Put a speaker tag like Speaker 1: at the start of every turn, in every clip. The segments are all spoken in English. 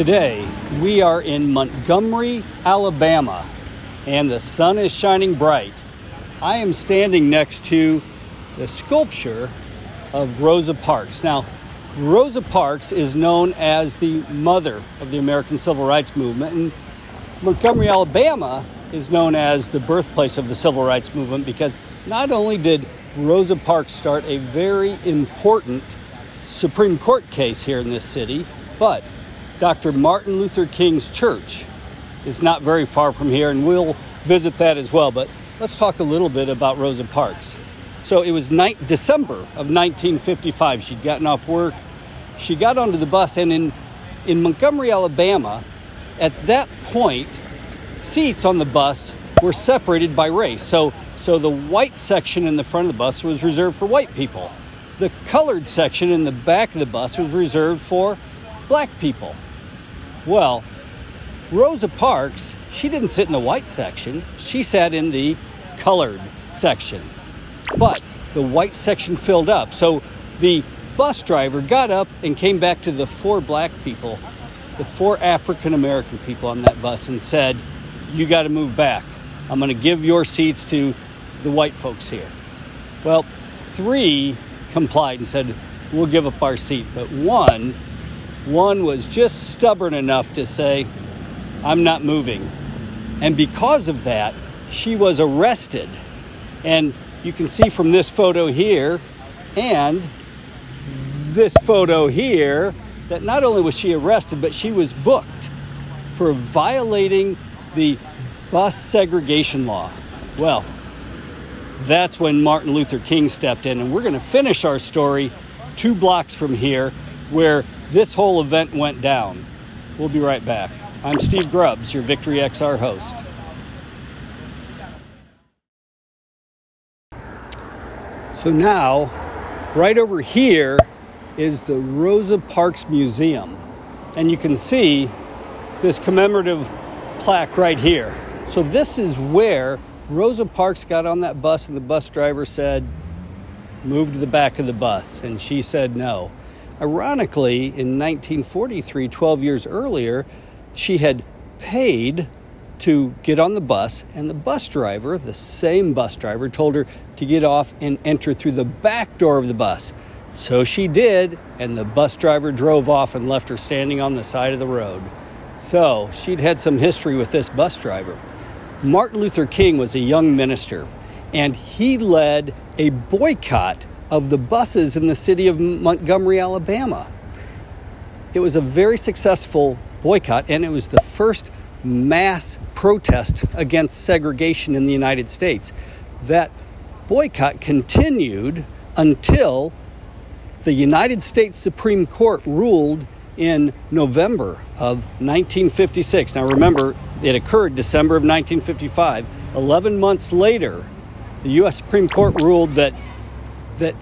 Speaker 1: Today, we are in Montgomery, Alabama, and the sun is shining bright. I am standing next to the sculpture of Rosa Parks. Now, Rosa Parks is known as the mother of the American Civil Rights Movement, and Montgomery, Alabama is known as the birthplace of the Civil Rights Movement because not only did Rosa Parks start a very important Supreme Court case here in this city, but Dr. Martin Luther King's church is not very far from here, and we'll visit that as well. But let's talk a little bit about Rosa Parks. So it was ni- December of 1955. She'd gotten off work. She got onto the bus, and in, in Montgomery, Alabama, at that point, seats on the bus were separated by race. So, so the white section in the front of the bus was reserved for white people. The colored section in the back of the bus was reserved for black people. Well, Rosa Parks, she didn't sit in the white section, she sat in the colored section. But the white section filled up. So the bus driver got up and came back to the four black people, the four African American people on that bus, and said, You got to move back. I'm going to give your seats to the white folks here. Well, three complied and said, We'll give up our seat. But one one was just stubborn enough to say, I'm not moving. And because of that, she was arrested. And you can see from this photo here and this photo here that not only was she arrested, but she was booked for violating the bus segregation law. Well, that's when Martin Luther King stepped in, and we're going to finish our story two blocks from here where this whole event went down. We'll be right back. I'm Steve Grubbs, your Victory XR host. So now, right over here is the Rosa Parks Museum. And you can see this commemorative plaque right here. So this is where Rosa Parks got on that bus and the bus driver said, move to the back of the bus. And she said no. Ironically, in 1943, 12 years earlier, she had paid to get on the bus, and the bus driver, the same bus driver, told her to get off and enter through the back door of the bus. So she did, and the bus driver drove off and left her standing on the side of the road. So she'd had some history with this bus driver. Martin Luther King was a young minister, and he led a boycott of the buses in the city of Montgomery, Alabama. It was a very successful boycott, and it was the first mass protest against segregation in the United States. That boycott continued until the United States Supreme Court ruled in November of 1956. Now remember, it occurred December of 1955. 11 months later, the US Supreme Court ruled that that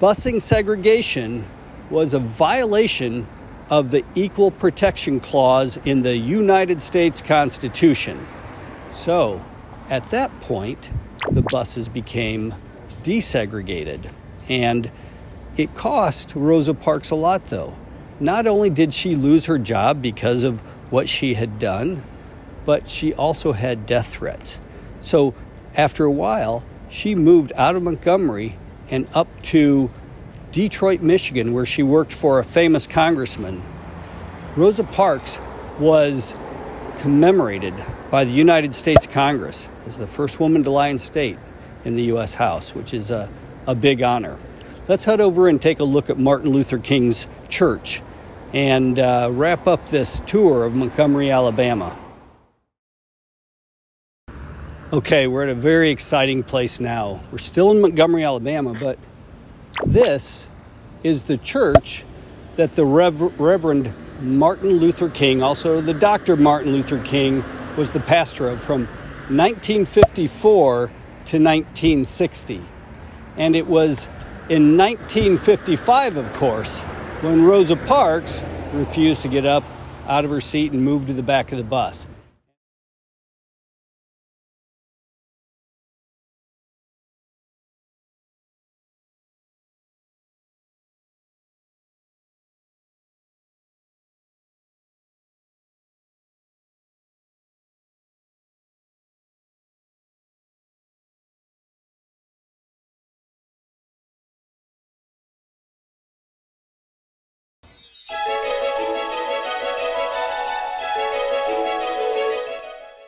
Speaker 1: busing segregation was a violation of the Equal Protection Clause in the United States Constitution. So, at that point, the buses became desegregated. And it cost Rosa Parks a lot, though. Not only did she lose her job because of what she had done, but she also had death threats. So, after a while, she moved out of Montgomery and up to Detroit, Michigan, where she worked for a famous congressman. Rosa Parks was commemorated by the United States Congress as the first woman to lie in state in the U.S. House, which is a, a big honor. Let's head over and take a look at Martin Luther King's church and uh, wrap up this tour of Montgomery, Alabama. Okay, we're at a very exciting place now. We're still in Montgomery, Alabama, but this is the church that the Rev- Reverend Martin Luther King, also the Dr. Martin Luther King, was the pastor of from 1954 to 1960. And it was in 1955, of course, when Rosa Parks refused to get up out of her seat and move to the back of the bus.